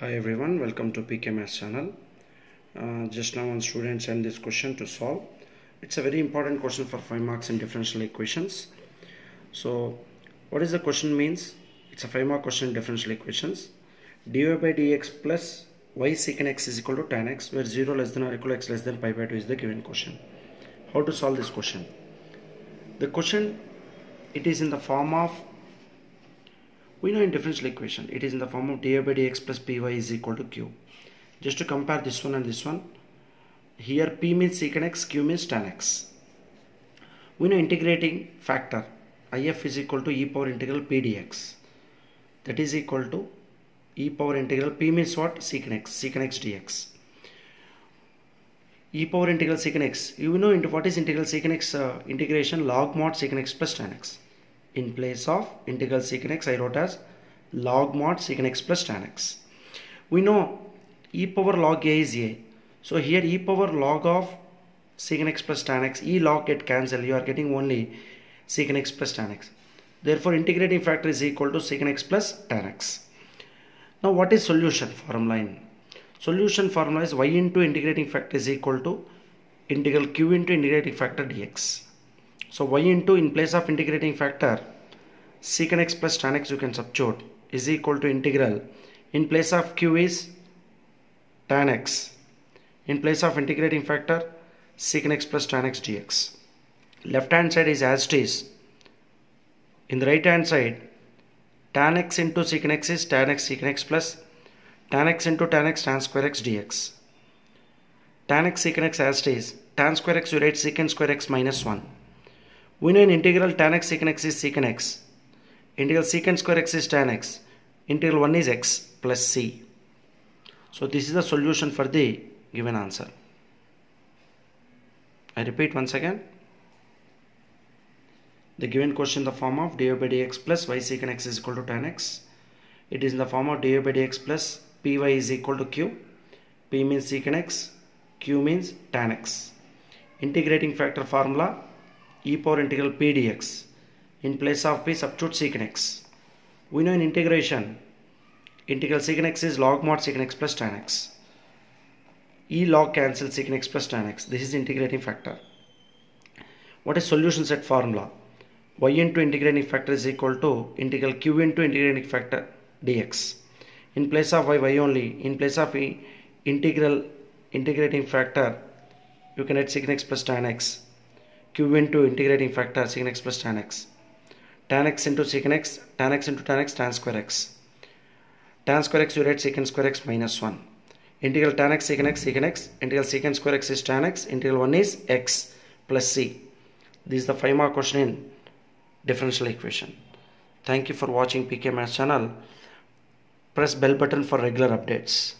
Hi everyone, welcome to PK Maths channel. Uh, just now one student sent this question to solve. It's a very important question for 5 marks in differential equations. So what is the question means? It's a 5 mark question in differential equations. dy by dx plus y secant x is equal to tan x where 0 less than or equal to x less than pi by 2 is the given question. How to solve this question? The question it is in the form of we know in differential equation it is in the form of dy by dx plus py is equal to q. Just to compare this one and this one here p means secant x q means tan x. We know integrating factor if is equal to e power integral p dx that is equal to e power integral p means what? secant x secant x. Dx e power integral secant x you know into what is integral secant x uh, integration? Log mod secant x plus tan x in place of integral secant x I wrote as log mod secant x plus tan x. We know e power log a is a. So here e power log of secant x plus tan x, e log get cancelled. You are getting only secant x plus tan x. Therefore integrating factor is equal to secant x plus tan x. Now what is solution formula in? Solution formula is y into integrating factor is equal to integral q into integrating factor dx. So y into in place of integrating factor secant x plus tan x you can substitute is equal to integral in place of q is tan x in place of integrating factor secant x plus tan x dx. Left hand side is as it is. In the right hand side tan x into secant x is tan x secant x plus tan x into tan x tan square x dx. Tan x secant x as it is tan square x you write secant square x minus 1 we know in integral tan x secant x is secant x. Integral secant square x is tan x. Integral 1 is x plus c. So this is the solution for the given answer. I repeat once again. The given question in the form of dy by dx plus y secant x is equal to tan x. It is in the form of dy by dx plus py is equal to q. p means secant x, q means tan x. Integrating factor formula e power integral p dx. In place of p substitute secant x. We know in integration integral secant x is log mod secant x plus tan x. E log cancel secant x plus tan x. This is integrating factor. What is solution set formula? y into integrating factor is equal to integral q into integrating factor dx. In place of y, y only. In place of e, integral integrating factor, you can add secant x plus tan x q into integrating factor secant x plus tan x. Tan x into secant x tan x into tan x tan square x. Tan square x you write secant square x minus 1 integral tan x secant x secant x. Integral secant square x is tan x. Integral 1 is x plus c. This is the 5 mark question in differential equation. Thank you for watching pk maths channel. Press bell button for regular updates